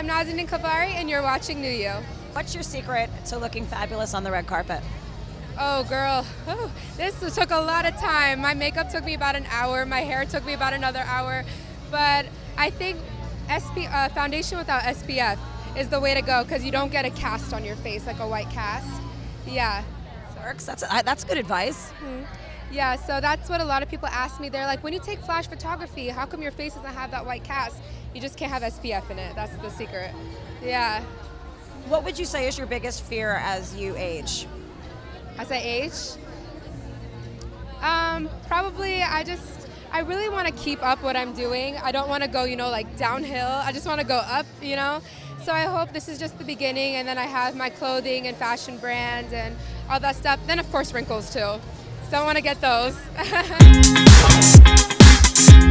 I'm Nazanin Kavari, and you're watching New You. What's your secret to looking fabulous on the red carpet? Oh, girl, oh, this took a lot of time. My makeup took me about an hour. My hair took me about another hour. But I think SP, uh, foundation without SPF is the way to go because you don't get a cast on your face like a white cast. Yeah. Works. That's that's good advice. Mm-hmm. Yeah, so that's what a lot of people ask me. They're like, when you take flash photography, how come your face doesn't have that white cast? You just can't have SPF in it. That's the secret. Yeah. What would you say is your biggest fear as you age? As I age? Um, probably I just, I really want to keep up what I'm doing. I don't want to go, you know, like downhill. I just want to go up, you know? So I hope this is just the beginning and then I have my clothing and fashion brand and all that stuff. Then, of course, wrinkles too. Don't want to get those.